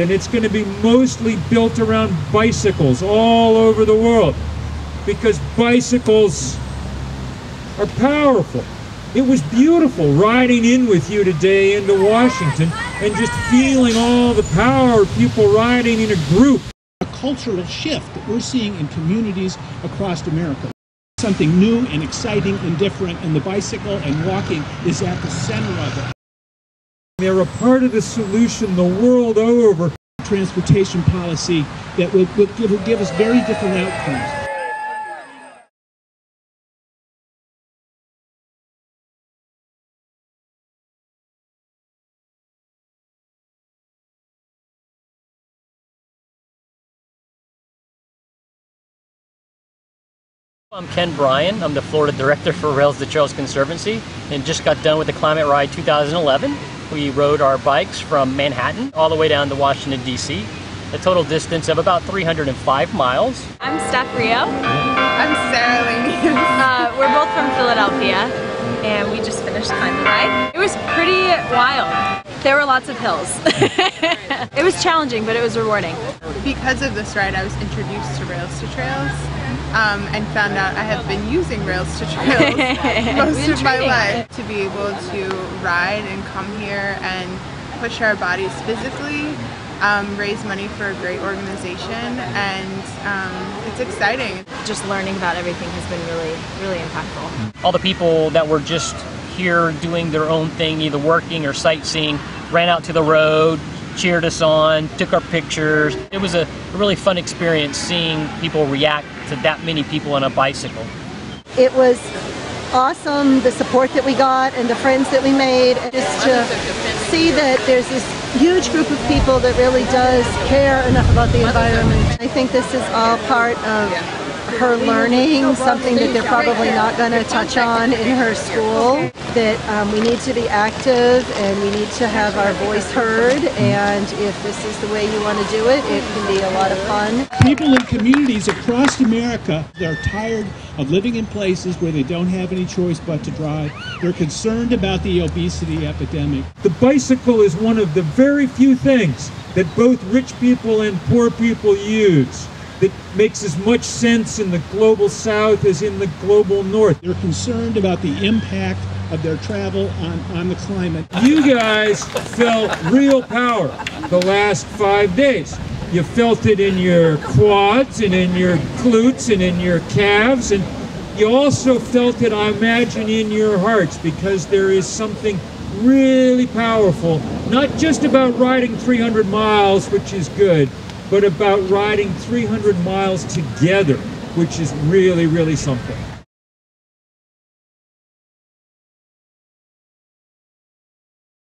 And it's going to be mostly built around bicycles all over the world because bicycles are powerful. It was beautiful riding in with you today into Washington and just feeling all the power of people riding in a group. A cultural shift that we're seeing in communities across America. Something new and exciting and different, and the bicycle and walking is at the center of it. They're a part of the solution the world over. Transportation policy that will, would give, would give us very different outcomes. I'm Ken Bryan. I'm the Florida Director for Rails to Trails Conservancy and just got done with the Climate Ride 2011. We rode our bikes from Manhattan all the way down to Washington, D.C. A total distance of about 305 miles. I'm Steph Rio. I'm Sarah Ling. uh, we're both from Philadelphia and we just finished Climate Ride. It was pretty wild. There were lots of hills. it was challenging, but it was rewarding. Because of this ride, I was introduced to Rails to Trails um, and found out I have been using Rails to Trails most of my life. To be able to ride and come here and push our bodies physically, um, raise money for a great organization, and um, it's exciting. Just learning about everything has been really, really impactful. All the people that were just here doing their own thing, either working or sightseeing, ran out to the road, cheered us on, took our pictures. It was a really fun experience seeing people react to that many people on a bicycle. It was awesome, the support that we got and the friends that we made, just to see that there's this huge group of people that really does care enough about the environment. I think this is all part of her learning something that they're probably not going to touch on in her school. That um, we need to be active and we need to have our voice heard. And if this is the way you want to do it, it can be a lot of fun. People in communities across America, they're tired of living in places where they don't have any choice but to drive. They're concerned about the obesity epidemic. The bicycle is one of the very few things that both rich people and poor people use that makes as much sense in the global south as in the global north. They're concerned about the impact of their travel on, on the climate. You guys felt real power the last five days. You felt it in your quads and in your glutes and in your calves and you also felt it, I imagine, in your hearts because there is something really powerful, not just about riding 300 miles, which is good, but about riding 300 miles together, which is really, really something.